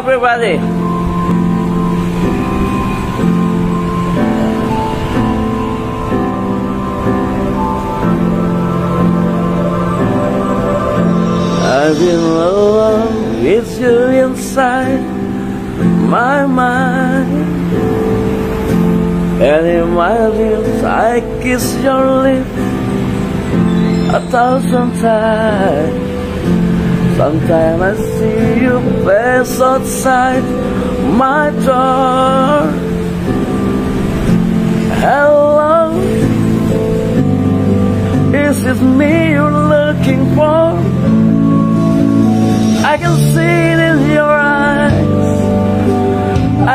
everybody. I've been alone with you inside my mind. And in my dreams I kiss your lips a thousand times. Sometimes I see you face outside my door. Hello, is it me you're looking for? I can see it in your eyes.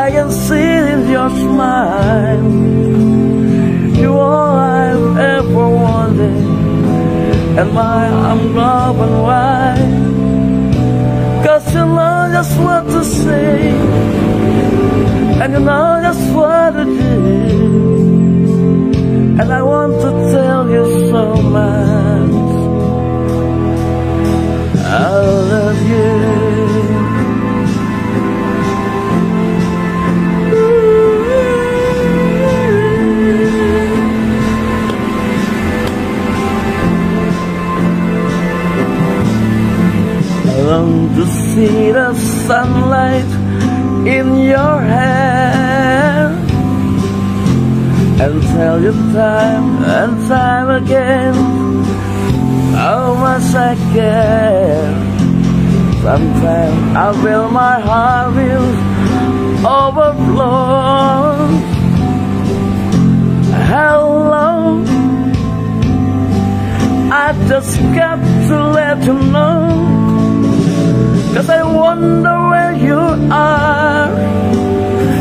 I can see it in your smile. You're all I've ever wanted, and my wide. Cause you know just what to say, and you know just what to do. And I want to tell you so I long to see the sunlight in your hair and tell you time and time again how much I care. Sometimes I feel my heart will overflow. Hello, I just got to let you know. Wonder where you are,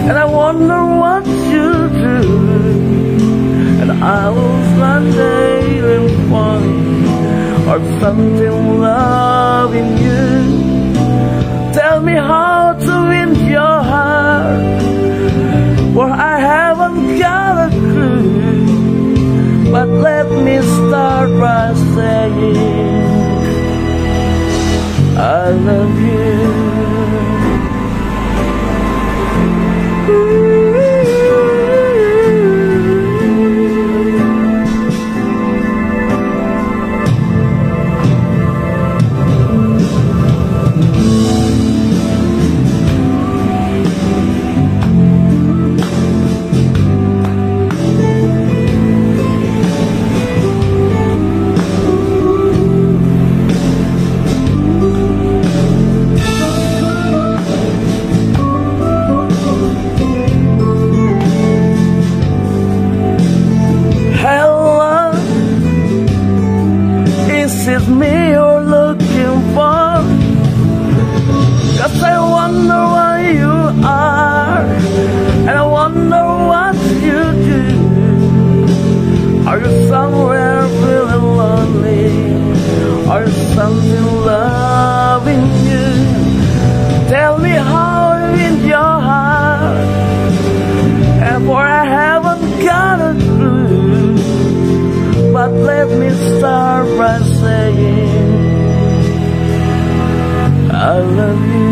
and I wonder what you do. And I was one day in fun or something loving you. Tell me how to win your heart, for I haven't got a clue. But let me start by saying. I love you. Is me you're looking for? Cause I wonder where you are, and I wonder what you do. Are you somewhere feeling lonely? Are you something loving you? Tell me how in your heart, and for I haven't got a clue. But let me start by saying I love you.